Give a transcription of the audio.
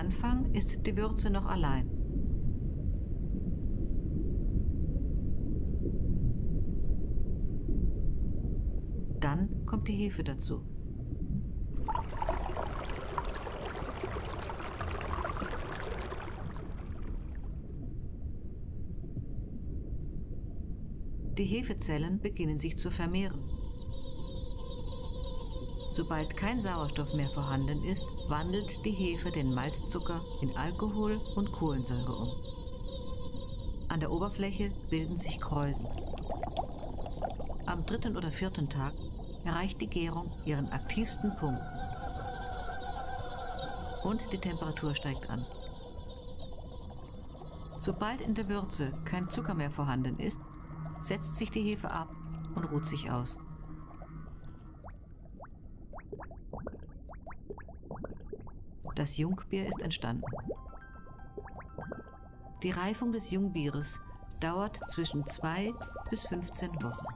Anfang ist die Würze noch allein. Dann kommt die Hefe dazu. Die Hefezellen beginnen sich zu vermehren. Sobald kein Sauerstoff mehr vorhanden ist, wandelt die Hefe den Malzzucker in Alkohol und Kohlensäure um. An der Oberfläche bilden sich Kräusen. Am dritten oder vierten Tag erreicht die Gärung ihren aktivsten Punkt und die Temperatur steigt an. Sobald in der Würze kein Zucker mehr vorhanden ist, setzt sich die Hefe ab und ruht sich aus. Das Jungbier ist entstanden. Die Reifung des Jungbieres dauert zwischen zwei bis 15 Wochen.